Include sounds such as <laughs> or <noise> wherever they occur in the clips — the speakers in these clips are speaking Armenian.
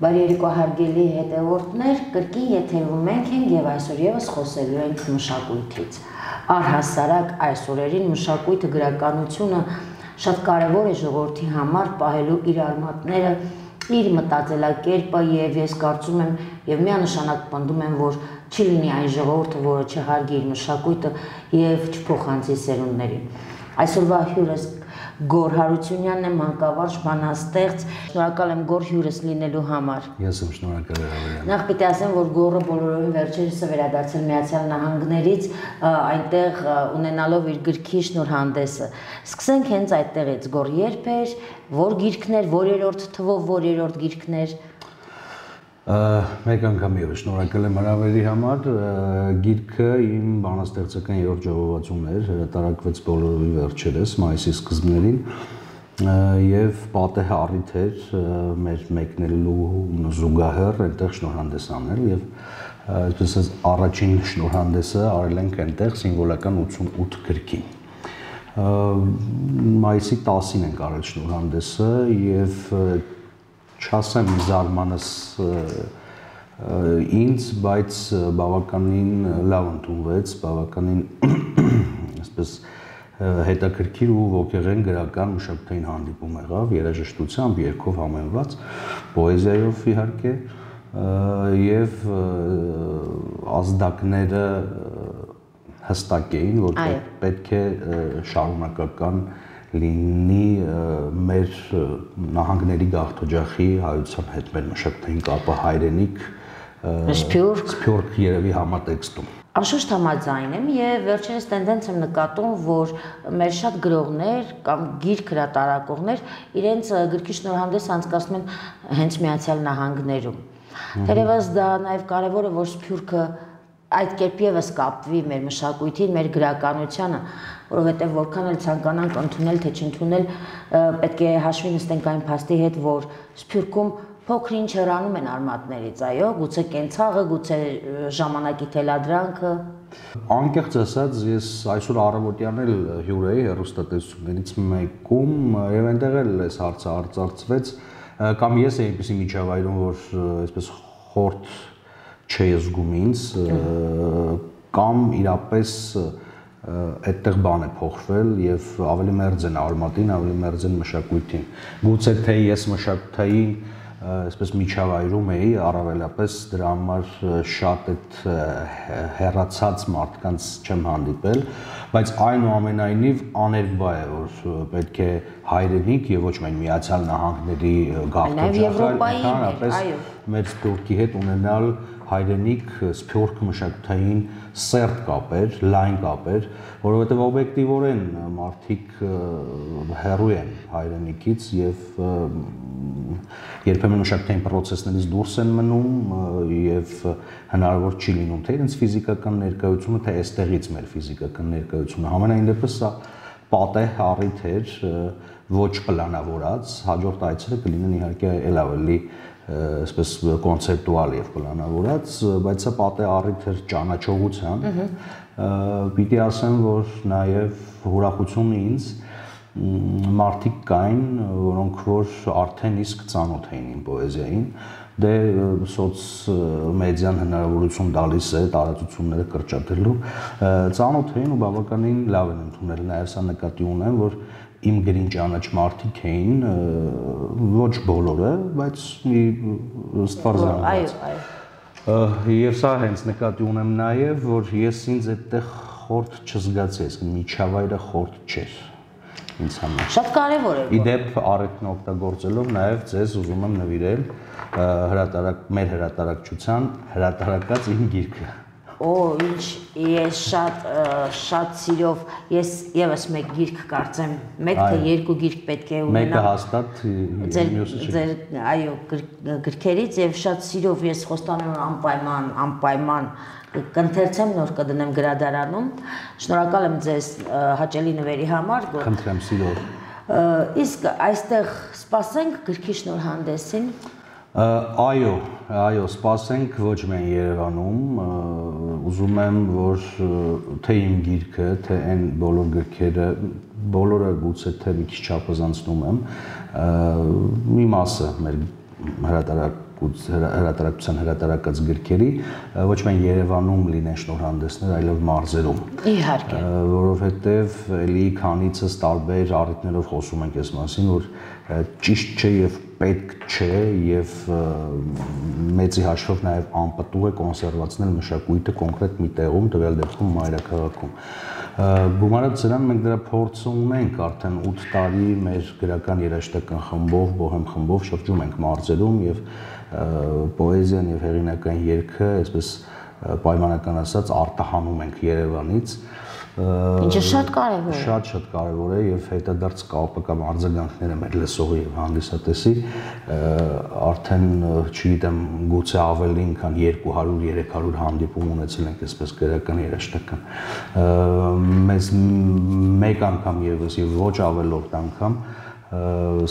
Բարի երեկո հարգելի հետևորդներ, կրկին եթերում ենք ենք եւ այսօր եւս խոսելու ենք մշակույթից։ Առհասարակ այսօրերին մշակույթը գրականությունը շատ կարևոր է ժողովրդի համար պահելու իր արմատները, իր մտածելակերպը եւ ես կարծում եմ եւ միանշանակ պնդում եմ, որ չի լինի այն ժողովուրդը, որը չհարգի իր մշակույթը եւ չփոխանցի սերունդներին։ Այսօրվա հյուրս Գոր Հարությունյանն է մանկավարժ բանաստեղծ։ Շնորհակալ եմ Գոր հյուրս լինելու համար։ Ես եմ շնորհակալ Արավելյան։ Նախ պիտի ասեմ, որ Գորը բոլորովին վերջերս է վերադարձել Միացյալ Նահանգներից, այնտեղ ունենալով իր գրքի շնորհանդեսը։ Սկսենք հենց այդտեղից։ Գոր երբ էր, որ գիրքներ, որերորդ թվով որերորդ գիրքներ։ որ Մեկ անգամ եւս շնորհակալ եմ հրավերի համար։ Գիրքը իմ բանաստեղծական երրորդ ժողովածուն էր, հրատարակվեց բոլորովի վերջերս, մայիսի սկզբներին եւ պատեհ առիթ էր մեր մեկնելու զուգահեռ այնտեղ շնորհանդես անել եւ այսպես ասած առաջին շնորհանդեսը արել ենք այնտեղ սիմվոլական 88 գրքի մայիսի 10-ին ենք արել շնորհանդեսը եւ չասեմ զարմանս ինձ, բայց բավականին լավ ընդունվեց, բավականին այսպես հետաքրքիր ու ոգեղեն գրական մշակութային հանդիպում եղավ երաժշտությամբ, երգով համեմված, պոեզիայով իհարկե եւ ազդակները հստակ էին, որ պետք է շարունակական լինի մեր նահանգների գաղթօջախի հայության հետ մեր մշակութային կապը հայրենիք Սփյուռք Սփյուռք երևի համատեքստում Անշուշտ համաձայն եմ եւ վերջինս տենդենց եմ նկատում, որ մեր շատ գրողներ կամ գիրք հրատարակողներ իրենց գրքի շնորհանդես անցկացնում են հենց Միացյալ Նահանգներում։ Թերևս դա նաեւ կարեւոր է, որ Սփյուռքը այդ կերպ եւս կապվի մեր մշակույթին, մեր գրականությանը, որովհետեւ որքան էլ ցանկանանք ընդունել թե չընդունել, պետք է հաշվի նստենք այն փաստի հետ, որ Սփյուռքում փոքր ինչ հեռանում են արմատներից, այո, գուցե կենցաղը, գուցե ժամանակի թելադրանքը։ Անկեղծ ասած, ես այսօր առավոտյան էլ հյուր էի հերոստատեսություններից մեկում եւ այնտեղ էլ այս հարցը արծարծվեց, կամ ես էի այնպեսի միջավայրում, որ այսպես խորտ չէ զգում ինձ կամ իրապես այդտեղ բան է փոխվել եւ ավելի մերձ են արմատին, ավելի մերձ են մշակույթին։ Գուցե թե ես մշակութային այսպես միջավայրում էի, առավելապես դրա համար շատ այդ հերացած մարդկանց չեմ հանդիպել, բայց այնուամենայնիվ աներկբա է, որ պետք է հայրենիք եւ ոչ միայն Միացյալ Նահանգների գաղթօջախ, այլ մեր սփյուռքի հետ ունենալ հայրենիք սփյուռք մշակութային սերտ կապեր, լայն կապեր, որովհետև օբյեկտիվորեն մարդիկ հեռու են հայրենիքից եւ երբեմն մշակութային process-ներից դուրս են մնում եւ հնարավոր չի լինում թե իրենց ֆիզիկական ներկայությունը, թե այստեղից մեր ֆիզիկական ներկայությունը։ Համենայն դեպս սա պատեհ առիթ էր ոչ պլանավորած, հաջորդ այցերը կլինեն իհարկե ել ավելի այսպես կոնցեպտուալ եւ պլանավորած, բայց սա պատե առիթ էր ճանաչողության։ Պիտի ասեմ, որ նաեւ հուրախություն ինձ մարդիկ կային, որոնք որ արդեն իսկ ծանոթ էին իմ պոեզիային, դե սոց մեդիան հնարավորություն տալիս է տարածությունները կրճատելու, ծանոթ էին ու բավականին լավ են ընդունել, նաև սա նկատի ունեմ, որ իմ գրին ճանաչ մարդիկ էին, ոչ բոլորը, բայց մի ստվարզանված։ Այո, այո։ Եվ սա հենց նկատի ունեմ նաև, որ ես ինձ այդտեղ խորտ այսինքն միջավայրը խորտ չէր ինձ համար։ Շատ կարևոր է։ Իդեպ առիթն օգտագործելով նաև ձեզ ուզում եմ նվիրել հրատարակ մեր հրատարակչության հրատարակած իմ գիրքը Օ, ինչ ես շատ շատ սիրով ես եւս մեկ գիրք կարծեմ, մեկ թե երկու գիրք պետք է ունենամ։ Մեկը հաստատ մյուսը չէ։ Ձեր այո, գրքերից եւ շատ սիրով ես խոստանում եմ անպայման, անպայման կընթերցեմ նոր կդնեմ գրադարանում։ Շնորհակալ եմ ձեզ հաճելի նվերի համար։ Խնդրեմ սիրով։ Իսկ այստեղ սպասենք գրքի շնորհանդեսին։ Այո, այո, սպասենք ոչ միայն Երևանում, ուզում եմ, որ թե իմ գիրքը, թե այն բոլոր գրքերը, բոլորը գուցե թե մի քիչ չափազանցնում եմ, մի մասը մեր հրատարակ հրատարակության հրատարակած գրքերի ոչ միայն Երևանում լինեն շնորհանդեսներ, այլև մարզերում։ Իհարկե։ Որովհետև էլի քանիցս տարբեր առիթներով խոսում ենք այս մասին, որ ճիշտ չէ եւ պետք չէ եւ մեծի հաշվով նաեւ անպտուղ է կոնսերվացնել մշակույթը կոնկրետ մի տեղում, տվյալ դեպքում մայրաքաղաքում։ Գումարած սրան մենք դրա փորձը ունենք արդեն 8 տարի մեր գրական երաժշտական խմբով, բոհեմ խմբով շրջում ենք մարզերում եւ պոեզիան եւ հեղինակային երգը, այսպես պայմանական ասած արտահանում ենք Երևանից Ինչը շատ կարևոր է։ Շատ-շատ կարևոր է եւ հետադարձ կապը կամ արձագանքները մեր լսողի եւ հանդիսատեսի արդեն չգիտեմ գուցե ավելին քան 200-300 հանդիպում ունեցել ենք այսպես գրական երաշտական մեզ մեկ անգամ եւս եւ ոչ ավելորդ անգամ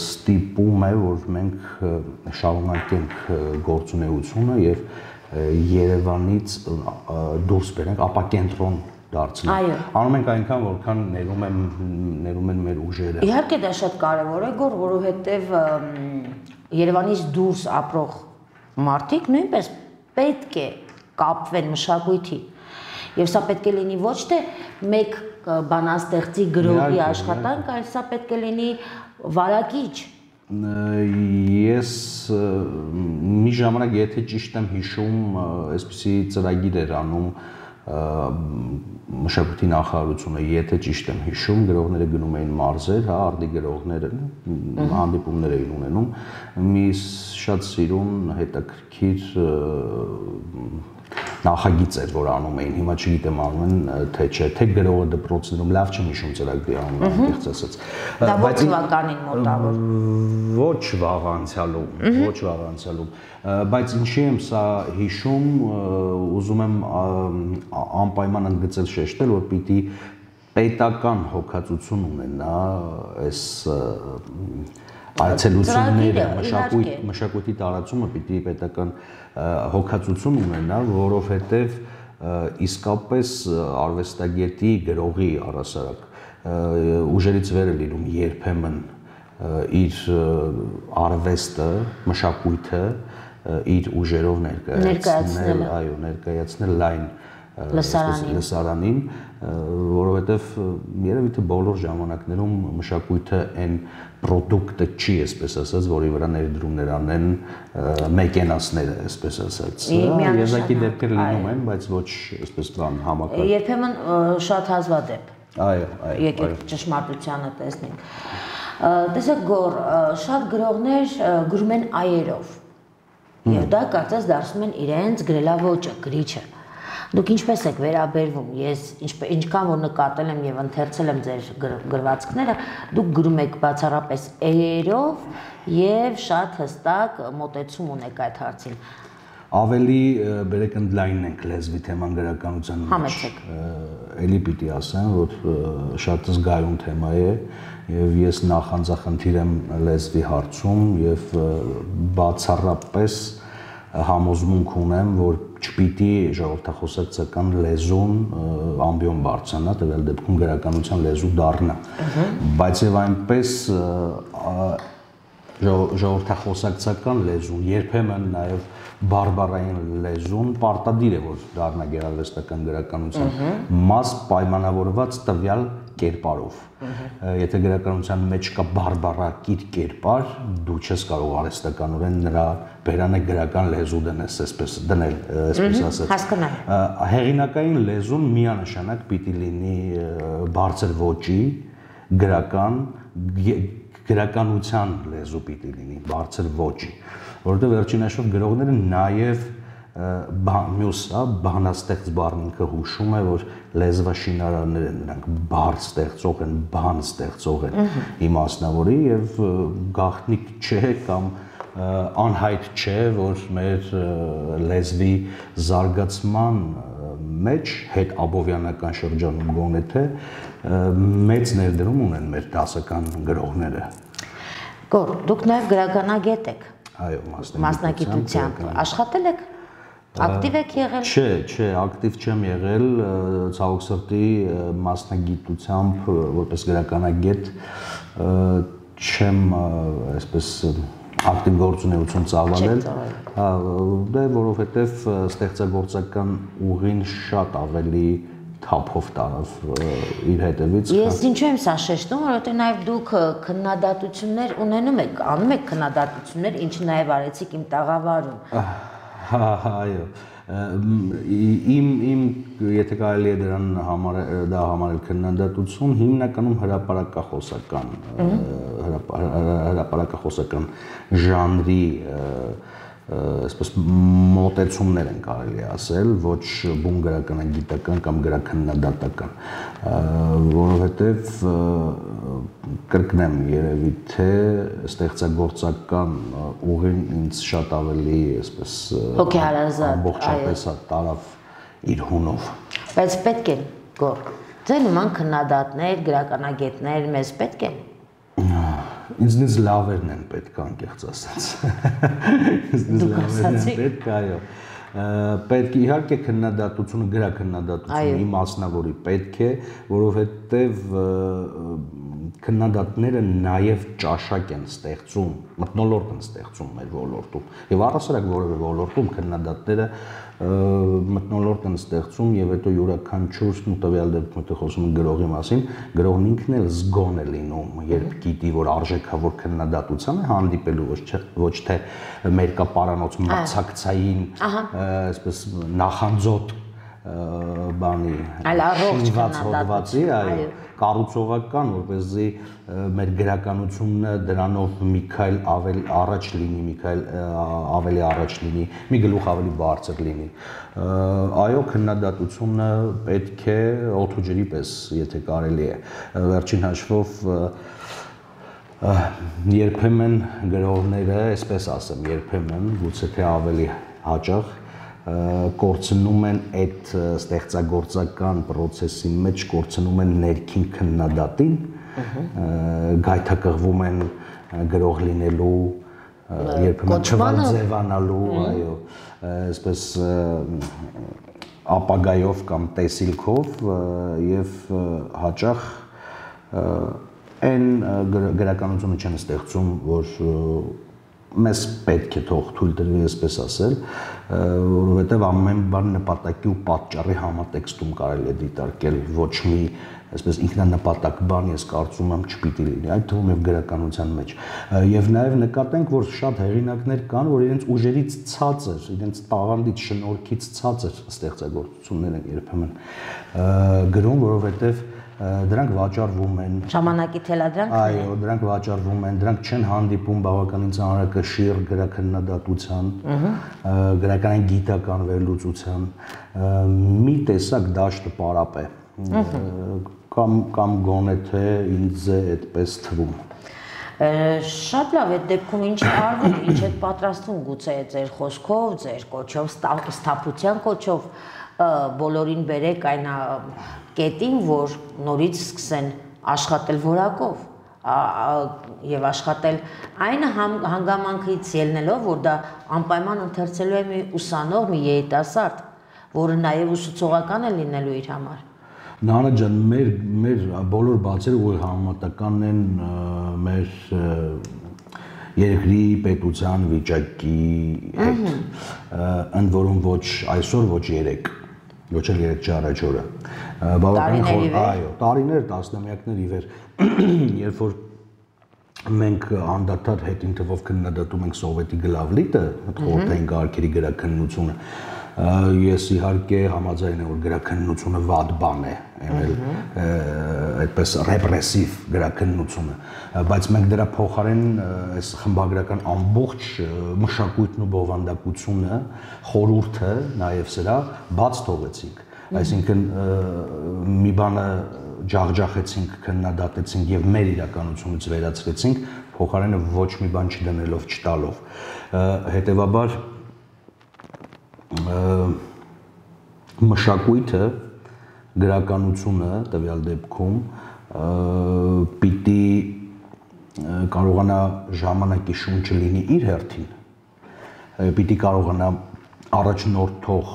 ստիպում է որ մենք շարունակենք գործունեությունը եւ Երևանից դուրս բերենք ապակենտրոն դարձնել։ Անում ենք այնքան, որքան ներում են ներում են մեր ուժերը։ Իհարկե դա շատ կարևոր է, գոր, որովհետև Երևանից դուրս ապրող մարդիկ նույնպես պետք է կապվեն մշակույթի։ Եւ սա պետք է լինի ոչ թե մեկ բանաստեղծի գրողի աշխատանք, այլ սա պետք է լինի վարակիչ ես մի ժամանակ եթե ճիշտ եմ հիշում, այսպեսի ծրագիր էր անում մշակույթի նախարարությունը, եթե ճիշտ եմ հիշում, գրողները գնում էին մարզեր, հա, արդի գրողները հանդիպումներ էին ունենում։ Մի շատ սիրուն հետաքրքիր նախագիծ էր, որ անում էին։ Հիմա չգիտեմ անում են թե չէ, թե գրողը դպրոցներում լավ չեմ հիշում ծրագրի անունը, անկեղծ ասած։ Դա ոչ թվականին մոտավոր։ Ոչ վաղ անցյալում, ոչ վաղ անցյալում բայց ինչի եմ սա հիշում, ուզում եմ անպայման ընդգծել շեշտել, որ պիտի պետական հոգացություն ունենա այս այցելությունները, մշակույթ, մշակույթի տարածումը պիտի պետական հոգացություն ունենա, որովհետև իսկապես արվեստագետի գրողի առասարակ ուժերից վեր է լինում երբեմն իր արվեստը, մշակույթը իր ուժերով ներկայացնել, այո, ներկայացնել լայն լսարանին, որովհետև երևի թե բոլոր ժամանակներում մշակույթը այն product-ը չի, այսպես ասած, որի վրա ներդրումներ անեն մեկենասները, այսպես ասած։ Եզակի դեպքեր լինում են, բայց ոչ այսպես բան համակարգ։ Երբեմն շատ հազվադեպ։ Այո, այո։ Եկեք ճշմարտությանը տեսնենք։ Տեսեք գոր, շատ գրողներ գրում են այերով։ Եվ դա կարծես դարձնում են իրենց գրելավոճը, գրիչը։ Դուք ինչպես եք վերաբերվում։ Ես ինչքան որ նկատել եմ եւ ընթերցել եմ ձեր գրվածքները, դուք գրում եք բացառապես էերով եւ շատ հստակ մոտեցում ունեք այդ հարցին ավելի բերեք ընդլայնն ենք լեզվի թեման գրականության մեջ։ Էլի պիտի ասեմ, որ շատ զգայուն թեմա է եւ ես նախանձախնդիր եմ լեզվի հարցում եւ բացառապես համոզմունք ունեմ, որ չպիտի ժողովրդախոսակցական լեզուն ամբիոն բարձրանա, տվյալ դեպքում գրականության լեզու դառնա։ Բայց եւ այնպես ժողովրդախոսակցական լեզուն, երբեմն նաեւ բարբարային լեզուն պարտադիր է որ դառնա գերարվեստական գրականության մաս պայմանավորված տվյալ կերպարով։ Եթե գրականության մեջ կա բարբարակիր կերպար, դու չես կարող արհեստականորեն նրա բերանը գրական լեզու դնես, այսպես դնել, այսպես ասած։ Հասկանալ։ Հեղինակային լեզուն միանշանակ պիտի լինի բարձր ոճի, գրական գրականության լեզու պիտի լինի, բարձր ոճի, որովհետև վերջին հաշվով գրողները նաև մյուս, հա, բանաստեղծ բառն ինքը հուշում է, որ լեզվաշինարարներ են նրանք, բառ ստեղծող են, բան ստեղծող են իմաստնավորի եւ գաղտնիք չէ կամ անհայտ չէ, որ մեր լեզվի զարգացման մեջ հետ աբովյանական շրջանում գոնե թե մեծ ներդրում ունեն մեր դասական գրողները։ Գոր, դուք նաև գրականագետ եք։ Այո, մասնագիտությամբ աշխատել եք Ակտիվ եք եղել։ Չէ, չէ, ակտիվ չեմ եղել, ցավոք սրտի մասնագիտությամբ որպես գրականագետ չեմ այսպես ակտիվ գործունեություն ծավալել, հա, դե որովհետև ստեղծագործական ուղին շատ ավելի թափով տարավ իր հետևից։ Ես ինչու եմ սա շեշտում, որովհետև նաև դուք քննադատություններ ունենում եք, անում եք քննադատություններ, ինչը նաև արեցիք իմ տաղավարում։ Հա, այո իմ իմ եթե կարելի է դրան համար դա համարել քննադատություն հիմնականում հրաապարակախոսական հրաապարակախոսական ժանրի այսպես մոտեցումներ են կարելի ասել, ոչ բուն գրականագիտական կամ գրաքննադատական, որովհետև կրկնեմ երևի թե ստեղծագործական ուղին ինձ շատ ավելի այսպես հոգեհարազատ ամբողջապես տարավ իր հունով։ Բայց պետք է գոր։ Ձեր նման քննադատներ, գրականագետներ մեզ պետք են ինձնից լավերն են պետք անկեղծ ասած։ <laughs> Ինձնից լավերն են պետք, այո պետք իհարկե քննադատությունը գրաքննադատությունը իմաստնավորի պետք է, որովհետև քննադատները նաև ճաշակ են ստեղծում, մտնոլորտ են ստեղծում մեր ոլորտում։ Եվ առասարակ որևէ ոլորտում քննադատները մտնոլորտ են ստեղծում եւ հետո յուրաքանչյուր ու տվյալ դեպքում եթե խոսում ենք գրողի մասին, գրողն ինքն էլ զգոն է լինում, երբ գիտի, որ արժեքավոր քննադատության է հանդիպելու ոչ ոչ թե մերկապարանոց մրցակցային, այսպես նախանձոտ բանի առողջ հոդվածի, այո, կառուցողական, որպեսզի մեր գրականությունը դրանով մի քայլ ավելի առաջ լինի, մի քայլ ավելի առաջ լինի, մի գլուխ ավելի բարձր լինի։ Այո, քննադատությունը պետք է օթու ջրի պես, եթե կարելի է։ Վերջին հաշվով երբեմն գրողները, այսպես ասեմ, երբեմն գուցե թե ավելի հաճախ կորցնում են այդ ստեղծագործական process-ի մեջ կորցնում են ներքին քննադատին, գայթակղվում են գրող լինելու երբեմն չվանձևանալու, այո, այսպես ապագայով կամ տեսիլքով եւ հաճախ այն գրականությունը չեն ստեղծում, որ մեզ պետք է թող թույլ տրվի այսպես ասել, որովհետև ամեն բան նպատակի ու պատճառի համատեքստում կարելի է դիտարկել, ոչ մի այսպես ինքնանպատակ բան ես կարծում եմ չպիտի լինի, այդ թվում եւ գրականության մեջ։ Եվ նաեւ նկատենք, որ շատ հեղինակներ կան, որ իրենց ուժերից ցածր, իրենց տաղանդից շնորհքից ցածր ստեղծագործություններ են երբեմն գրում, որովհետեւ դրանք վաճառվում են ժամանակի թելադրանք այո դրանք վաճառվում են դրանք չեն հանդիպում բավականին ծանրակշիռ գրաքննադատության գրականային գիտական վերլուծության մի տեսակ դաշտը պարապ է կամ կամ գոնե թե ինձ է այդպես թվում շատ լավ այդ դեպքում ինչ է արվում, ինչ է պատրաստվում գուցե ձեր խոսքով, ձեր կոչով, ստապության կոչով բոլորին բերեք այն կետին, որ նորից սկսեն աշխատել որակով եւ աշխատել այն հանգամանքից ելնելով, որ դա անպայման ընթերցելու է մի ուսանող, մի երիտասարդ, որը նաեւ ուսուցողական է լինելու իր համար Նանա ջան, մեր մեր բոլոր բացերը ուղղ համատական են մեր երկրի պետության վիճակի հետ։ Ընդ որում ոչ այսօր, ոչ երեք, ոչ էլ երեք չառաջ օրը։ Բավականին խոր, այո, տարիներ, տասնամյակներ ի վեր, <clears throat> երբ որ մենք անդադար հետին թվով քննադատում ենք սովետի գլավլիտը, խորհրդային կարգերի գրաքննությունը, ես իհարկե համաձայն եմ որ գրաքննությունը վատ բան է եղել այդպես ռեպրեսիվ գրաքննությունը բայց մենք դրա փոխարեն այս խմբագրական ամբողջ մշակույթն ու բովանդակությունը խորուրդը նաև սրա բաց թողեցինք այսինքն մի բանը ջախջախեցինք, քննադատեցինք եւ մեր իրականությունից վերացրեցինք, փոխարենը ոչ մի բան չդնելով, չտալով։ Հետևաբար մշակույթը, գրականությունը տվյալ դեպքում պիտի կարողանա ժամանակի շունչը լինի իր հերթին, պիտի կարողանա առաջնորդող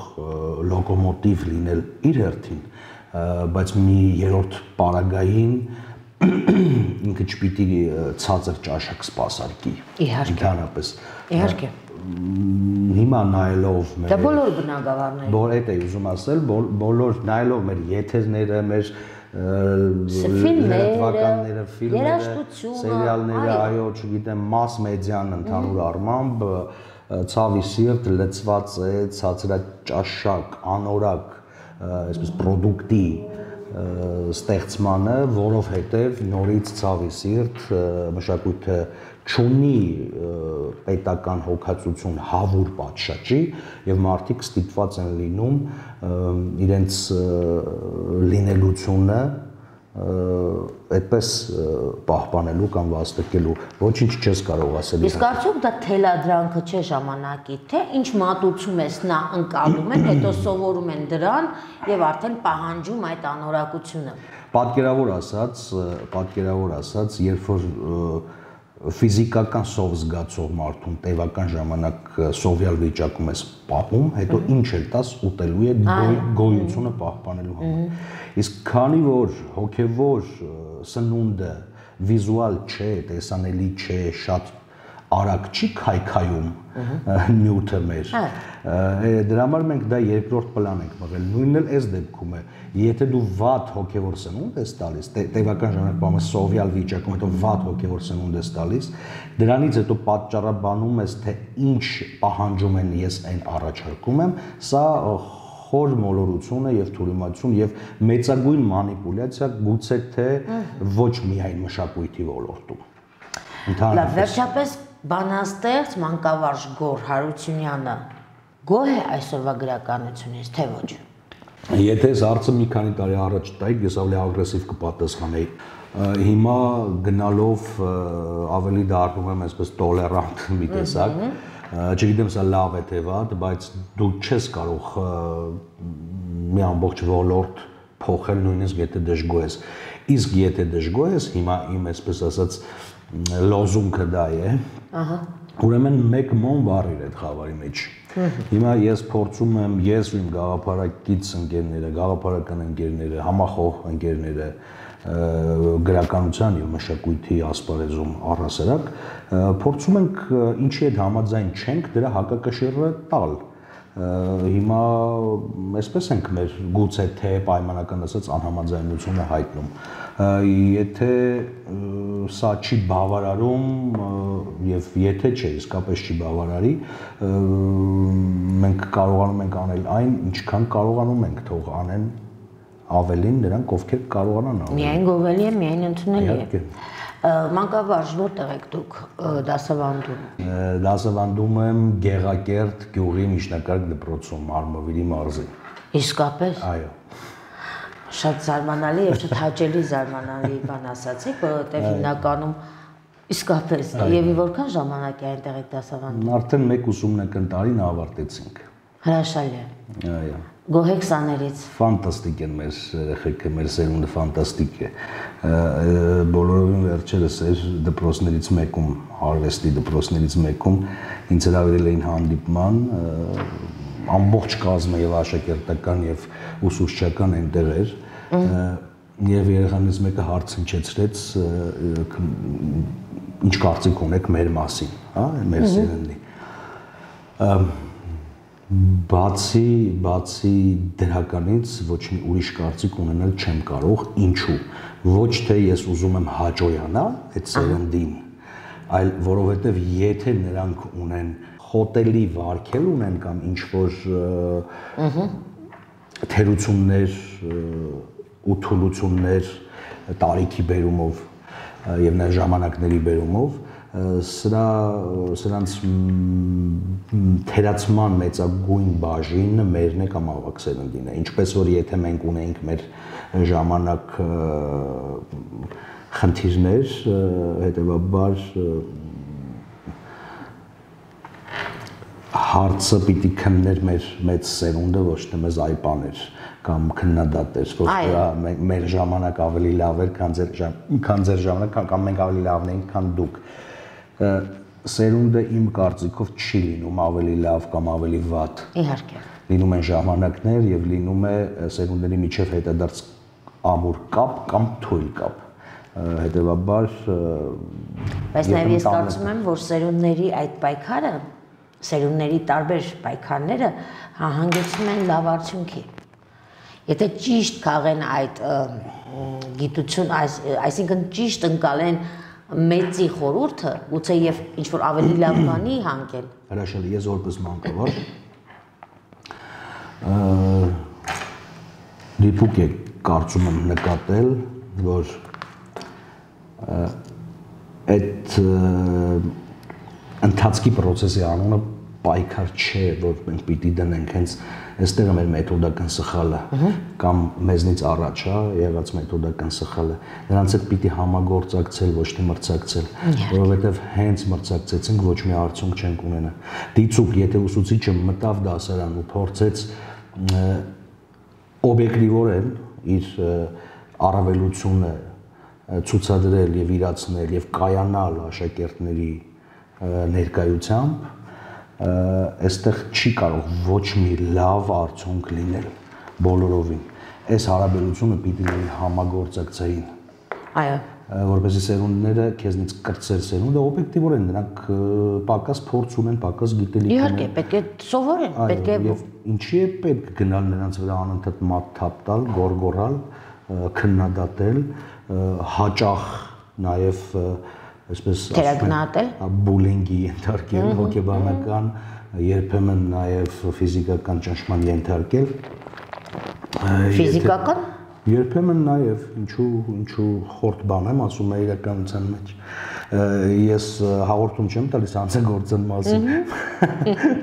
լոկոմոտիվ լինել իր հերթին, բայց մի երրորդ պարագային <clears throat> ինքը չպիտի ցածր ճաշակ սпасարկի։ Իհարկե։ Իհարկե։ Հիմա նայելով մեր Դա բոլոր բնակավարները։ Բոլոր այդ է ուզում ասել, բոլ- բոլոր նայելով մեր եթերները, մեր ֆիլմերը, երաժշտությունը, սերիալները, այո։ չգիտեմ, mass մեդիան ընդհանուր առմամբ ցավի սիրտ լծված է ցածրաճաշակ, անորակ, այսպես product-ի ստեղծմանը, որովհետև նորից ցավի սիրտ մշակույթը չունի պետական հոգացություն հավուր պատշաճի եւ մարդիկ ստիպված են լինում իրենց լինելությունը այդպես պահպանելու կամ վաստակելու ոչինչ չես կարող ասել Իսկ արդյոք դա թելադրանքը չէ ժամանակի, թե ինչ մատուցում ես նա ընկալում են, հետո սովորում են դրան եւ արդեն պահանջում այդ անորակությունը։ պատկերավոր ասած պատկերավոր ասած երբ որ ը, ֆիզիկական սով զգացող մարդուն տևական ժամանակ սովյալ վիճակում ես պահում, հետո ինչ էլ տաս ուտելու է գոյ, գոյությունը պահպանելու համար։ Իսկ քանի որ հոգևոր սնունդը վիզուալ չէ, տեսանելի չէ, շատ արագ չի քայքայում նյութը մեր։ ը, Դրա համար մենք դա երկրորդ պլան ենք մղել։ Նույնն էլ այս դեպքում է։ Եթե դու վատ հոգևոր սնունդ ես տալիս, տևական ժամանակ բամը սովյալ վիճակում, հետո վատ հոգևոր սնունդ ես տալիս, դրանից հետո պատճառաբանում ես, թե ինչ պահանջում են ես այն առաջարկում եմ, սա խոր մոլորություն է եւ թուրիմացություն եւ մեծագույն մանիպուլյացիա գուցե թե ոչ միայն մշակույթի ոլորտում։ Լավ, վերջապես բանաստեղծ Մանկավարժ Գոր Հարությունյանը. Գոհ է այսօրվա գրականությունից, թե ոչ։ Եթե այս հարցը մի քանի տարի առաջ տայիք, ես ավելի ագրեսիվ կպատասխանեի։ Հիմա գնալով ավելի դառնում եմ այսպես տոլերանտ <laughs> մի տեսակ։ Չգիտեմ սա լավ է թե վատ, բայց դու չես կարող մի ամբողջ ոլորտ փոխել նույնիսկ եթե դժգոհ ես։ Իսկ եթե դժգոհ ես, հիմա իմ այսպես ասած լոզունգը դա է։ Ահա Ուրեմն մեկ մոն վառիր այդ խավարի մեջ։ Հիմա ես փորձում եմ ես ու իմ գաղափարակից ընկերները, գաղափարական ընկերները, համախոհ ընկերները գրականության եւ մշակույթի ասպարեզում առհասարակ ը, փորձում ենք ինչի հետ համաձայն չենք դրա հակակշիռը տալ հիմա այսպես ենք մեր գուցե թե պայմանական ասած անհամաձայնությունը հայտնում եթե սա չի բավարարում եւ եթե չէ իսկապես չի բավարարի մենք կարողանում ենք անել այն ինչքան կարողանում ենք թող անեն ավելին նրանք ովքեր կարողանան անել Միայն գովելի է, միայն ընդունելի է։ Մանկավարժ որտեղ եք դուք դասավանդում։ դասավանդում եմ Գեղակերտ գյուղի միջնակարգ դպրոցում Արմավիրի մարզի Իսկապես այո շատ զարմանալի եւ շատ հաճելի զարմանալի բան ասացիք, որովհետեւ հիմնականում իսկապես եւ որքան ժամանակ է այնտեղ եք դասավանդում։ Արդեն մեկ ուսումնական տարին ավարտեցինք։ Հրաշալի Այո։ Գոհեք սաներից։ Ֆանտաստիկ են մեր երեխեքը, մեր սերունդը ֆանտաստիկ է։ Բոլորովին վերջերս էր դպրոցներից մեկում, արվեստի դպրոցներից մեկում ինձ հրավիրել էին հանդիպման, ամբողջ կազմը եւ աշակերտական եւ ուսուցչական այնտեղ էր։ Եվ երեխաներից մեկը հարց հնչեցրեց ինչ կարծիք ունեք մեր մասին, հա, մեր սերնդի։ Բացի բացի դրականից ոչ մի ուրիշ կարծիք ունենալ չեմ կարող, ինչու։ Ոչ թե ես ուզում եմ հաջողանալ այդ սերնդին, այլ որովհետև եթե նրանք ունեն հոտելի վարկել ունեն կամ ինչ որ թերություններ ու թուլություններ տարիքի բերումով եւ նաեւ ժամանակների բերումով սրա սրանց թերացման մեծագույն բաժինը մերն է կամ ավակ սերնդին է ինչպես որ եթե մենք ունենք մեր ժամանակ խնդիրներ հետեւաբար հարցը պիտի քններ մեր մեծ սերունդը ոչ թե մեզ այպաներ կամ քննադատեր դրա մե- մեր ժամանակ ավելի լավ էր քան ձեր քան ձեր ժամանակ կամ- մենք ավելի լավն էինք քան դուք սերունդը իմ կարծիքով չի լինում ավելի լավ կամ ավելի վատ Իհարկե։ լինում են ժամանակներ եւ լինում է սերունդների միջև հետադարձ ամուր կապ կամ թույլ կապ հետեւաբար բայց նաև ես կարծում եմ, որ սերունդների այդ պայքարը, սերունդների տարբեր պայքարները հանգեցնում են լավ արդյունքի։ Եթե ճիշտ քաղեն այդ գիտություն, այս այսինքն ճիշտ ընկալեն մեծի խորուրդը, գուցե եւ ինչ որ ավելի լավ բանի հանգել։ Հրաշալի, ես որպես մանկավար դիպուկ է կարծում եմ նկատել, որ այդ ընթացքի process-ի անունը պայքար չէ, որ մենք պիտի դնենք հենց այստեղ մեր մեթոդական սխալը կամ մեզնից առաջ, հա, եղած մեթոդական սխալը։ Նրանց հետ պիտի համագործակցել, ոչ թե մրցակցել, որովհետև հենց մրցակցեցինք ոչ մի արդյունք չենք ունենա։ Դիցուկ, եթե ուսուցիչը մտավ դասարան ու փորձեց օբյեկտիվորեն իր առավելությունը ցուցադրել եւ իրացնել եւ կայանալ աշակերտների ներկայությամբ այստեղ չի կարող ոչ մի լավ արդյունք լինել բոլորովին այս հարաբերությունը պիտի լինի համագործակցային այո որպեսզի սերունդները քեզնից կրծեր սերունդը օբյեկտիվորեն նրանք պակաս փորձ ունեն, պակաս գիտելիք ունեն։ Իհարկե, պետք է սովորեն, պետք է եւ ինչի է պետք գնալ նրանց վրա անընդհատ մատ թափ տալ, գորգորալ, քննադատել, հաճախ նաև այսպես թերագնահատել բուլինգի ենթարկել հոգեբանական երբեմն նաև ֆիզիկական ճնշման ենթարկել ֆիզիկական? Երբեմն նաև ինչու ինչու խորտ բան եմ ասում է իրականության մեջ ես հաղորդում չեմ տալիս հանցագործան մասին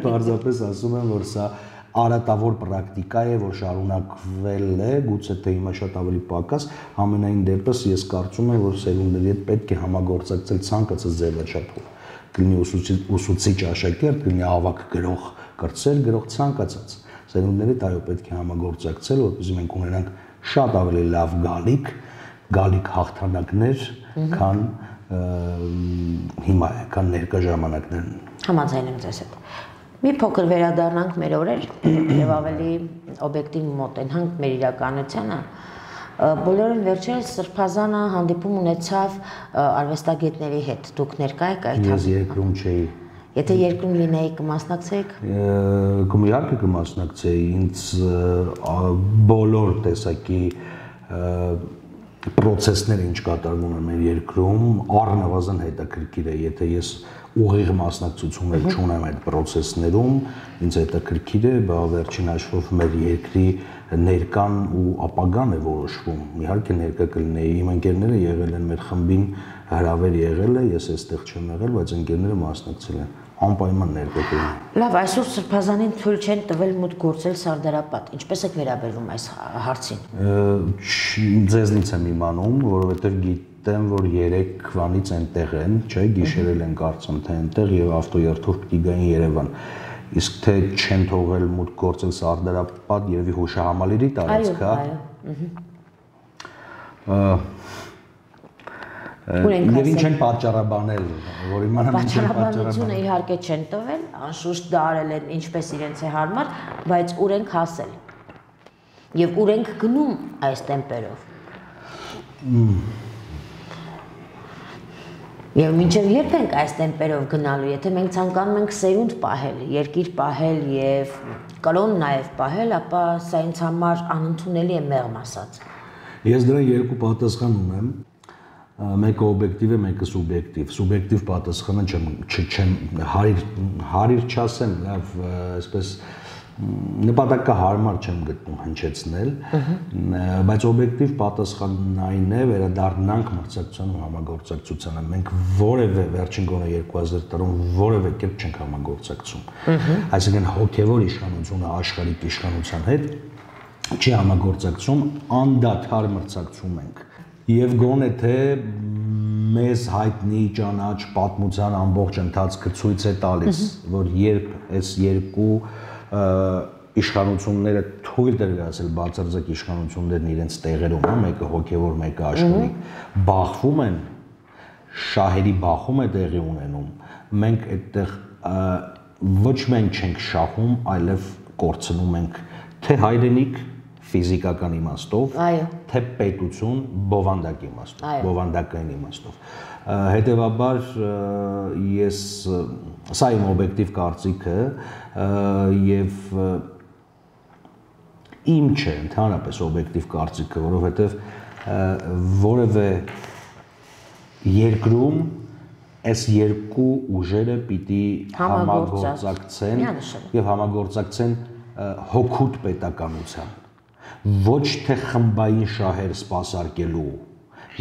բարձրապես <laughs> ասում եմ որ սա արատավոր պրակտիկա է, որ շարունակվել է, գուցե թե հիմա շատ ավելի պակաս, ամենայն դեպս ես կարծում եմ, որ սերունդների հետ պետք է համագործակցել ցանկացած ձևաչափով։ Կլինի ուսուցիչ, աշակերտ, կլինի ավակ գրող, կրծել գրող ցանկացած։ Սերունդների այո պետք է համագործակցել, որպեսզի մենք ունենանք շատ ավելի լավ գալիք, գալիք հաղթանակներ, քան հիմա, քան ներկա ժամանակներն։ Համաձայն եմ ձեզ հետ։ Մի փոքր վերադառնանք մեր օրեր եւ ավելի օբյեկտիվ մոտենանք մեր իրականությանը։ Բոլորին վերջերս Սրբազանը հանդիպում ունեցավ արվեստագետների հետ։ Դուք ներկա եք այդ Ես երկրում չէի։ Եթե երկրում լինեի կմասնակցեիք։ Կամ իհարկե կմասնակցեի։ Ինձ բոլոր տեսակի process-ները ինչ կատարվում են մեր երկրում, առնվազն հետաքրքիր է, եթե ես ուղիղ մասնակցություններ չունեմ այդ process-ներում, ինձ հետաքրքիր է, բա վերջին հաշվով մեր երկրի ներկան ու ապագան է որոշվում։ Իհարկե ներկա կլինեի, իմ ընկերները եղել են մեր խմբին, հրավեր եղել է, ես այստեղ չեմ եղել, բայց ընկերները մասնակցել են անպայման ներկա կլինի։ Լավ, այսօր Սրբազանին թույլ չեն տվել մուտք գործել Սարդարապատ։ Ինչպես եք վերաբերվում այս հարցին։ Ձեզնից եմ իմանում, որովհետև գիտ գիտեմ, որ 3-վանից այնտեղ են, չէ, գիշերել են կարծում թե այնտեղ եւ ավտոերթով պիտի գային Երևան։ Իսկ թե չեն թողել մուտք գործել Սարդարապատ երևի հուշահամալիրի տարածք, հա։ Այո, Եվ ինչ են պատճառաբանել, որ իմանամ ինչ են պատճառաբանությունը իհարկե չեն տվել, անշուշտ դա արել են ինչպես իրենց է հարմար, բայց ուր ենք հասել։ Եվ ուր ենք գնում այս տեմպերով։ Եվ մինչև երբ ենք այս տեմպերով գնալու, եթե մենք ցանկանում ենք սերունդ պահել, երկիր պահել եւ կրոն նաեւ պահել, ապա սա ինձ համար անընդունելի է մեղմ ասած։ Ես դրան երկու պատասխան ունեմ մեկը օբյեկտիվ է, մեկը սուբյեկտիվ։ Սուբյեկտիվ պատասխանը չեմ չեմ հարիր հարիր չասեմ, լավ, այսպես նպատակահարմար չեմ գտնում հնչեցնել, բայց օբյեկտիվ պատասխանն այն է վերադառնանք մրցակցության ու համագործակցությանը։ Մենք որևէ վերջին գոնե 2000 տարում որևէ կերպ չենք համագործակցում։ Այսինքն հոգևոր իշխանությունը աշխարհիկ իշխանության հետ չի համագործակցում, անդադար մրցակցում ենք։ Եվ գոնե թե մեզ հայտնի ճանաչ պատմության ամբողջ ընթացքը ցույց է տալիս, որ երբ այս երկու իշխանությունները թույլ դրվեցել բացարձակ իշխանություններն իրենց տեղերում, հա, մեկը հոգևոր, մեկը աշխարհիկ, բախվում են շահերի բախում է տեղի ունենում։ Մենք այդտեղ ոչ մենք չենք շահում, այլև կորցնում ենք թե հայրենիք ֆիզիկական իմաստով, Այո։ թե պետություն բովանդակ իմաստով, Այո։ բովանդակային իմաստով։ Ա, Հետևաբար ես սա իմ օբյեկտիվ կարծիքը եւ իմ չէ ընդհանրապես օբյեկտիվ կարծիքը, որովհետեւ որևէ երկրում այս երկու ուժերը պիտի համագործակցեն եւ համագործակցեն հոգուտ պետականության ոչ թե խմբային շահեր սпасարկելու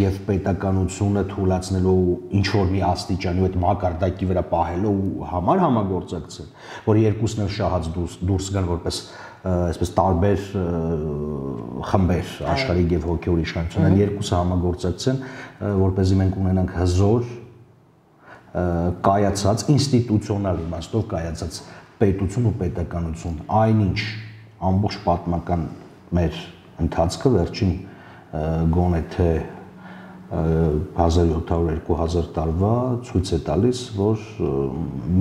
եւ պետականությունը թույլատնելու ինչ որ մի աստիճանի ու այդ մակարդակի վրա պահելու համար համագործակցեն, որ երկուսն էլ շահած դուրս դուրս գան որպես այսպես տարբեր խմբեր աշխարհիկ եւ հոգեոր իշխանության, երկուսը համագործակցեն, ա, որպեսզի մենք ունենանք հզոր կայացած ինստիտուցիոնալ իմաստով կայացած պետություն ու պետականություն այնինչ ամբողջ պատմական մեր ընթացքը վերջին գոնե թե 1700-2000 տարվա ցույց է տալիս, որ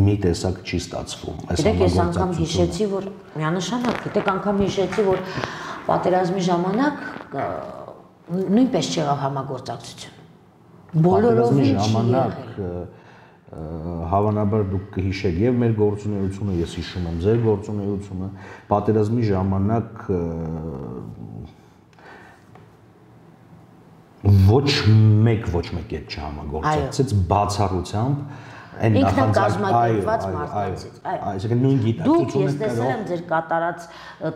մի տեսակ չի ստացվում այս Գիտեք, ես անգամ հիշեցի, որ միանշանակ, գիտեք, անգամ հիշեցի, որ պատերազմի ժամանակ նույնպես չեղավ համագործակցություն։ Բոլորովին ժամանակ հավանաբար դուք կհիշեք եւ մեր գործունեությունը, ես հիշում եմ ձեր գործունեությունը, պատերազմի ժամանակ ոչ մեկ ոչ մեկ հետ չհամագործակցեց բացառությամբ այն այո։ այո, այսինքն նույն Դուք գիտակցությունը ես տեսել եմ ձեր կատարած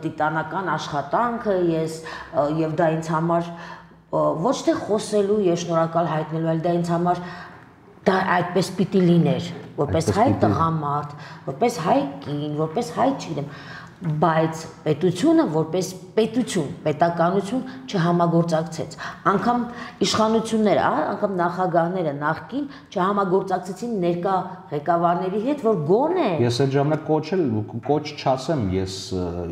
տիտանական աշխատանքը, ես եւ դա ինձ համար ոչ թե խոսելու եւ շնորհակալ հայտնելու, այլ դա ինձ համար դա այդպես պիտի լիներ, որպես հայ տղամարդ, որպես հայ կին, որպես հայ, չգիտեմ, բայց պետությունը որպես պետություն, պետականություն չհամագործակցեց։ Անկամ իշխանությունները, անգամ նախագահները նախքին չհամագործակցեցին ներկա ղեկավարների հետ, որ գոնե Ես այդ ժամանակ կոչել կոչ չասեմ, ես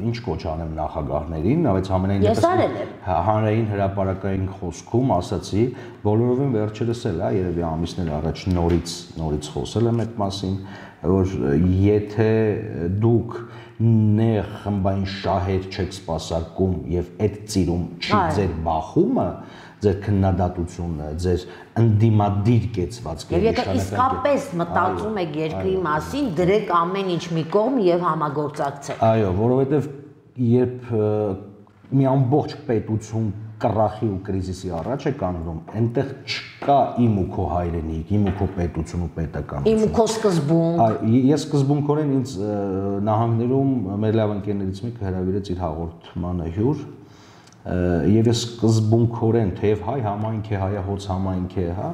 ինչ կոչ անեմ նախագահներին, բայց ամենայն հա- հանրային հրապարակային խոսքում ասացի, բոլորովին վերջերս էլ, հա, երևի ամիսներ առաջ նորից նորից խոսել եմ այդ մասին, որ եթե դուք նեղ խմբային շահեր չեք սпасարկում եւ այդ ծիրում չի ձեր բախումը, ձեր քննադատությունը, ձեր ընդդիմադիր կեցվածքը։ Եվ եթե իսկապես մտածում եք երկրի մասին, դրեք ամեն ինչ մի կողմ եւ համագործակցեք։ Այո, որովհետեւ երբ մի ամբողջ պետություն կռախի ու կրիզիսի առաջ է կանգնում, այնտեղ չկա իմ ու քո հայրենիք, իմ ու քո պետություն ու պետականություն։ Իմ քո սկզբունք, Այ ես սկզբունքորեն ինձ նահանգներում մեր լավ ընկերներից մեկը հրավիրեց իր հաղորդմանը հյուր եւ ես սկզբունքորեն թեև հայ համայնք է, հայահոց համայնք է, հա,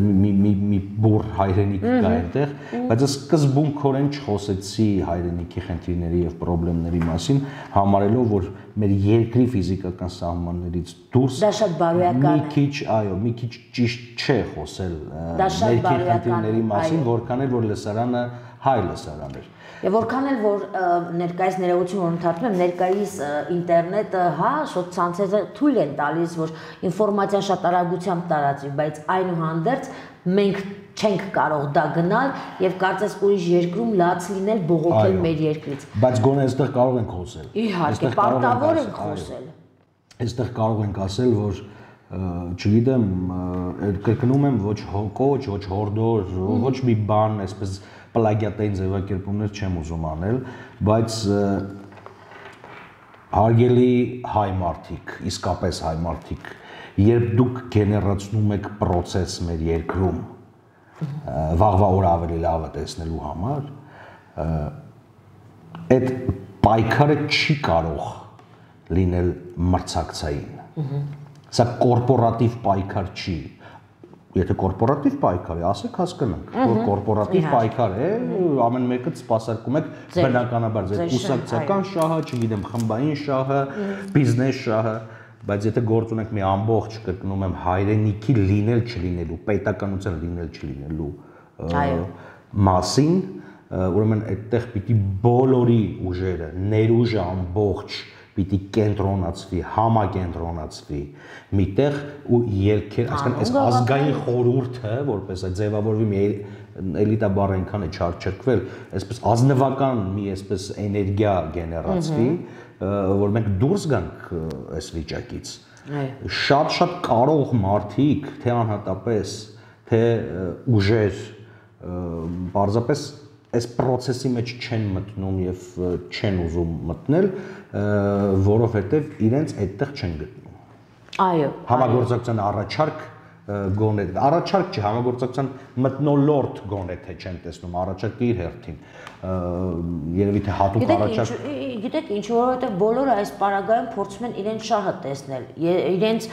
մի մի մի բուր հայրենիք կա այնտեղ, բայց ես սկզբունքորեն չխոսեցի հայրենիքի խնդիրների եւ խնդիրների մասին, համարելով որ մեր երկրի ֆիզիկական սահմաններից դուրս Դա շատ բարոյական մի քիչ, այո, մի քիչ ճիշտ չէ խոսել ներքին խնդիրների մասին, որքան էլ որ լսարանը հայ լսարան էր։ Եվ որքան էլ որ ներկայիս ներողություն որ ընդհատում եմ, ներկայիս ինտերնետը, հա, սոցցանցերը թույլ են տալիս, որ ինֆորմացիան շատ արագությամբ տարածվի, բայց այնուհանդերձ մենք չենք կարող դա գնալ եւ կարծես ուրիշ երկրում լաց լինել բողոքել մեր երկրից։ Բայց գոնե այստեղ կարող ենք խոսել։ Իհարկե, պարտավոր ենք խոսել։ Այստեղ կարող ենք ասել, որ չգիտեմ, կրկնում եմ ոչ հոկոչ, ոչ հորդոր, ոչ մի բան, այսպես պլագիատային ձևակերպումներ չեմ ուզում անել, բայց հարգելի հայ մարդիկ, իսկապես հայ մարդիկ, երբ դուք գեներացնում եք process մեր երկրում, վաղվա օր ավելի լավը տեսնելու համար, այդ պայքարը չի կարող լինել մրցակցային։ Սա կորպորատիվ պայքար չի։ Եթե կորպորատիվ պայքար է, ասեք հասկանանք, որ կորպորատիվ պայքար է, ամեն մեկը սпасարկում եք բնականաբար ձեր ուսակցական շահը, չգիտեմ, խմբային շահը, բիզնես շահը, բայց եթե գործ ունենք մի ամբողջ կրկնում եմ հայրենիքի լինել չլինելու, պետականության լինել չլինելու մասին, ուրեմն այդտեղ պիտի բոլորի ուժերը, ներուժը ամբողջ պիտի կենտրոնացվի, համակենտրոնացվի միտեղ ու երկեր, այսինքն այս ազգային խորհուրդը, որպես այդ ձևավորվի մի էլ- էլիտա բառը այնքան է չարչրկվել, այսպես ազնվական մի այսպես էներգիա գեներացվի, որ մենք դուրս գանք այս վիճակից։ Շատ-շատ կարող մարդիկ, թե անհատապես, թե ուժեր, պարզապես այս process-ի մեջ չեն մտնում եւ չեն ուզում մտնել, որովհետեւ իրենց այդտեղ չեն գտնում։ Այո։ Համագործակցության առաջարկ գոնե առաջարկ չի համագործակցության մտնոլորտ գոնե թե չեն տեսնում առաջարկը իր հերթին երևի թե հատուկ առաջարկ գիտեք ինչ որովհետև բոլորը այս պարագայում փորձում են իրենց շահը տեսնել իրենց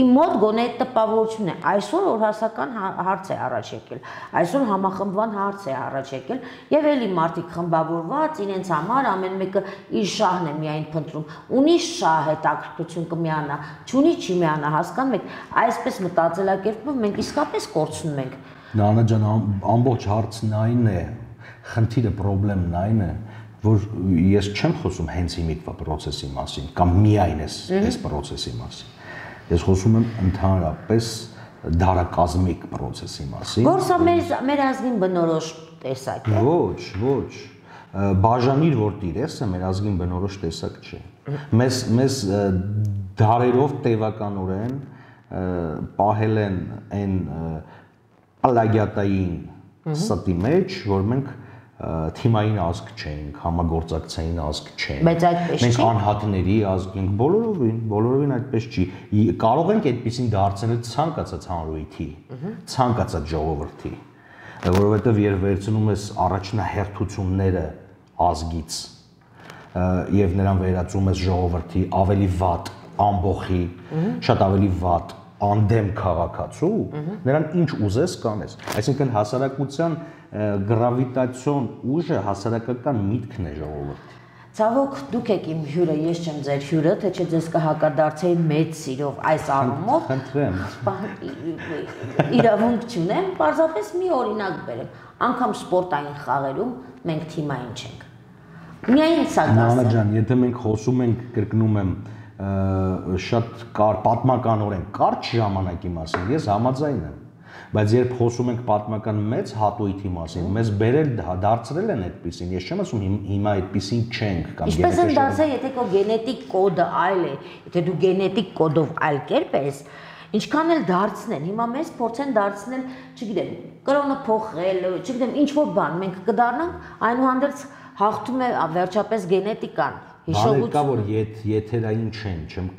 իմ մոտ գոնե այդ տպավորությունն է այսօր օրհասական հա, հարց է առաջ եկել այսօր համախմբման հարց է առաջ եկել եւ էլի մարդիկ խմբավորված իրենց համար ամեն մեկը իր շահն է միայն փնտրում ունի շահ հետաքրքրություն կմիանա չունի չի միանա հասկանում եք այսպես մտածել մտածելակերպով մենք իսկապես կորցնում ենք։ Նանա ջան, ամբողջ հարցն այն է, խնդիրը, խնդրեմն այն է, որ ես չեմ խոսում հենց հիմիկվա process-ի մասին կամ միայն այս այս process-ի մասին։ Ես խոսում եմ ընդհանրապես դարակազմիկ process-ի մասին։ Որ սա մեր մեր ազգին բնորոշ տեսակ է։ Ոչ, ոչ բաժանիր որ տիրեսը մեր ազգին բնորոշ տեսակ չէ։ Մեզ մեզ դարերով տևականորեն պահել են այն պլագիատային ստի մեջ, որ մենք թիմային ազգ չենք, համագործակցային ազգ չենք։ Բայց այդպես չի։ Մենք անհատների ազգ ենք, բոլորովին, բոլորովին այդպես չի։ Կարող ենք այդպեսին դարձնել ցանկացած հանրույթի, ցանկացած ժողովրդի, որովհետև երբ վերցնում ես առաջնահերթությունները ազգից եւ նրան վերածում ես ժողովրդի ավելի վատ ամբողի, շատ ավելի վատ անդեմ քաղաքացու, նրան ինչ ուզես կանես։ Այսինքն հասարակության գravitացիոն ուժը հասարակական միտքն է ժողովրդի։ Ցավոք դուք եք իմ հյուրը, ես չեմ ձեր հյուրը, թե չէ ձեզ կհակադարձեի մեծ սիրով այս առումով։ Խնդրեմ։ Իրավունք չունեմ, պարզապես մի օրինակ բերեմ։ Անկամ սպորտային խաղերում մենք թիմային չենք։ Միայն սա գասը։ Նանա ջան, եթե մենք խոսում ենք, կրկնում եմ, շատ կար պատմականորեն կարճ ժամանակի մասին ես համաձայն եմ բայց երբ խոսում ենք պատմական մեծ հատույթի մասին մեզ բերել դարձրել են այդպեսին ես չեմ ասում հիմա այդպեսին չենք կամ Ինչպես են դարձել եթե քո գենետիկ կոդը այլ է եթե դու գենետիկ կոդով այլ կերպ ես ինչքան էլ դարձնեն հիմա մեզ փորձեն դարձնել չգիտեմ կրոնը փոխել չգիտեմ ինչ որ բան մենք կդառնանք այնուհանդերձ հաղթում է վերջապես գենետիկան հիշողություն կա որ եթ եթերային չեն, չեմ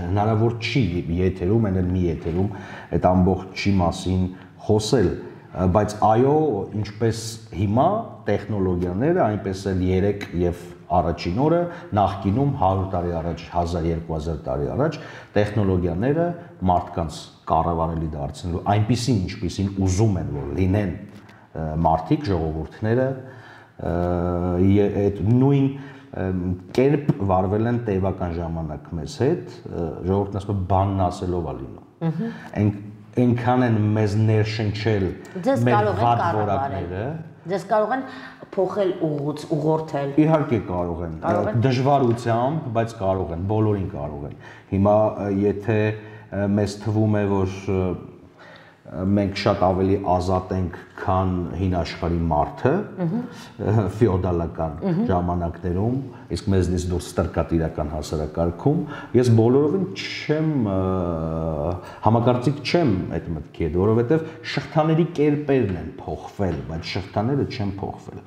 հնարավոր չի եթերում, այն էլ մի եթերում այդ ամբողջի մասին խոսել, բայց այո, ինչպես հիմա տեխնոլոգիաները, այնպես էլ 3 եւ առաջին օրը նախկինում 100 տարի առաջ, 1000-2000 տարի առաջ տեխնոլոգիաները մարդկանց կառավարելի դարձնելու այնպիսին, ինչպիսին ուզում են որ լինեն մարդիկ, ժողովուրդները այդ նույն կերպ վարվել են տևական ժամանակ մեզ հետ, ժողովուրդն ասում է բանն ասելով է լինում։ Այն այնքան են մեզ ներշնչել մեր վատ որակները։ Ձեզ կարող են փոխել ուղուց, ուղորթել։ Իհարկե կարող են։ Դժվարությամբ, բայց կարող են, բոլորին կարող են։ Հիմա եթե մեզ թվում է, որ մենք շատ ավելի ազատ ենք, քան հին աշխարհի մարդը <laughs> ֆեոդալական ժամանակներում, իսկ մեզնից դուրս ստրկատիրական հասարակարգում, ես բոլորովին չեմ համակարծիք չեմ այդ մտքի հետ, որովհետև շղթաների կերպերն են փոխվել, բայց շղթաները չեն փոխվել։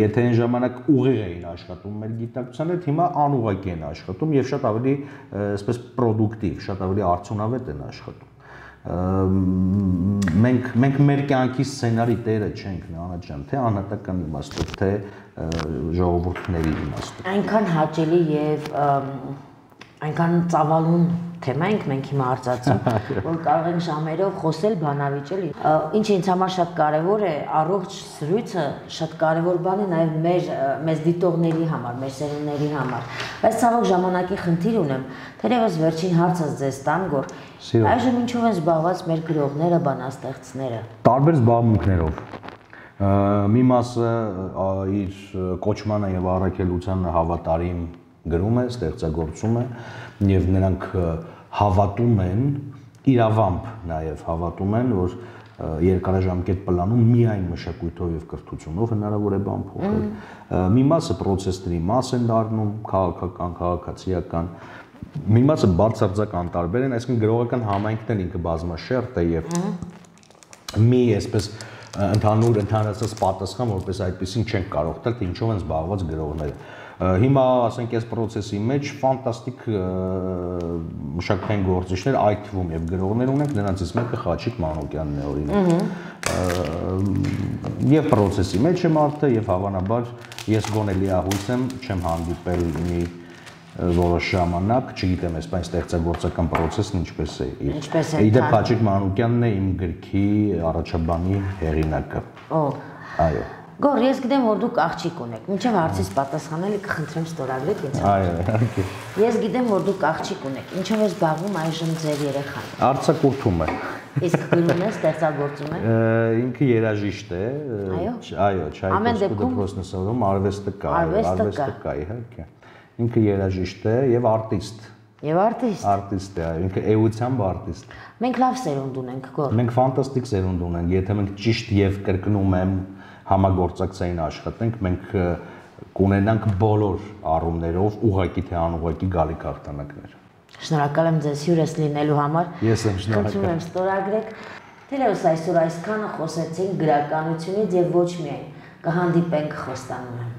Եթե այն ժամանակ ուղիղ էին աշխատում մեր գիտակցության հետ, հիմա անուղղակի են աշխատում եւ շատ ավելի, այսպես պրոդուկտիվ, շատ ավելի արդյունավետ են աշխատում մենք մենք մեր կյանքի սցենարի տերը չենք Նանա ջան, թե անհատական իմաստով, թե ժողովուրդների իմաստով։ Այնքան հաճելի եւ այնքան ծավալուն թեմա ենք մենք հիմա արծացում, <laughs> որ կարող ենք ժամերով խոսել, բանավիճել։ Ինչ ինձ համար շատ կարևոր է, առողջ զրույցը շատ կարևոր բան է նաև մեր մեզ դիտողների համար, մեր սերունդների համար։ Բայց ցավոք ժամանակի խնդիր ունեմ, թերևս վերջին հարցը ձեզ տամ, որ այժմ ինչով են զբաղված մեր գրողները, բանաստեղծները։ Տարբեր զբաղմունքներով մի մասը իր կոչմանը եւ առաքելությանը հավատարիմ գրում է, ստեղծագործում է եւ նրանք հավատում են իրավամբ նաև հավատում են, որ երկարաժամկետ պլանում միայն մշակույթով եւ կրթությունով հնարավոր է բան փոխել։ Մի մասը process-ների մաս են դառնում, քաղաքական, քաղաքացիական, մի մասը բարձրարձակ անտարբեր են, այսինքն գրողական համայնքն էլ ինքը բազմաշերտ է եւ մի այսպես ընդհանուր ընդհանրացած պատասխան որպես այդպեսին չենք կարող տալ, թե ինչով են զբաղված գրողները Հիմա, ասենք, այս process-ի մեջ ֆանտաստիկ մշակութային գործիչներ, այդ թվում եւ գրողներ ունենք, նրանցից մեկը Խաչիկ Մանոկյանն է օրինակ։ Եվ process-ի մեջ է մարդը եւ հավանաբար ես գոնե լիահույս եմ, չեմ հանդիպել մի որոշ ժամանակ, չգիտեմ, այսպես ստեղծագործական process-ն ինչպես է։ Ինչպես է։ Իդեպ Խաչիկ Մանուկյանն է իմ գրքի առաջաբանի հեղինակը։ Օ։ Այո։ Գոր, ես գիտեմ, որ դուք աղջիկ ունեք։ Մինչև հարցից պատասխանելը կխնդրեմ ստորագրեք ինձ։ Այո, իհարկե։ Ես գիտեմ, որ դուք աղջիկ ունեք։ Ինչով է զբաղվում այժմ ձեր երեխան։ Արցակուրթում է։ Իսկ գրում է, ստեղծագործում է։ Ինքը երաժիշտ է։ Այո։ Չայկովսկու դպրոցն սովորում, արվեստը կա, արվեստը կա, իհարկե։ Ինքը երաժիշտ է եւ արտիստ։ Եվ արտիստ։ Արտիստ է, այո, ինքը էությամբ արտիստ։ Մենք լավ սերունդ ունենք, գոր։ Մենք ֆանտաստիկ սերունդ ունենք, եթե մենք ճիշտ եւ կրկնում եմ համագործակցային աշխատենք, մենք կունենանք բոլոր առումներով ուղակի թե անուղակի գալիք արտանակներ։ Շնորհակալ եմ ձեզ հյուրս լինելու համար։ Ես եմ շնորհակալ։ Խնդրում եմ ստորագրեք։ Թերևս այսօր այսքանը խոսեցինք գրականությունից եւ ոչ միայն։ Կհանդիպենք խոստանում եմ։